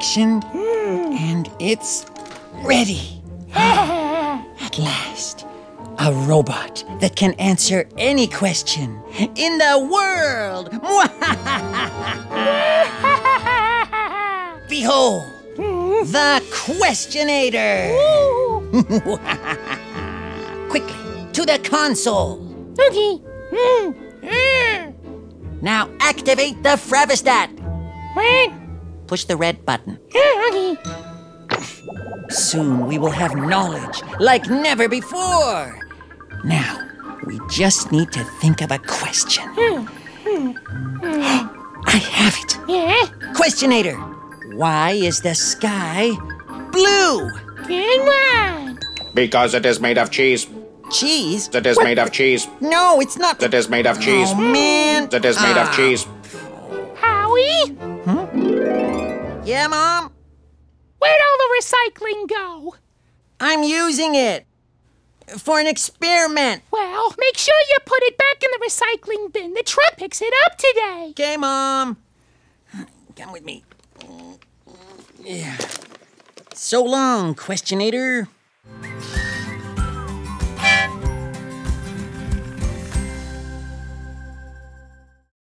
direction, and it's ready. At last, a robot that can answer any question in the world. Behold, the Questionator. Quickly, to the console. Okay. Now activate the Fravistat. What? Push the red button. Soon we will have knowledge like never before. Now, we just need to think of a question. I have it. Yeah. Questionator, why is the sky blue? Good one. Because it is made of cheese. Cheese? It is What made of cheese. No, it's not. It is made of cheese. Oh, man. It is made of Ah. cheese. Howie, Yeah, Mom? where'd all the recycling go? I'm using it for an experiment. Well, make sure you put it back in the recycling bin. The truck picks it up today. Okay, Mom. Come with me. Yeah. So long, Questionator.